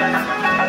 Música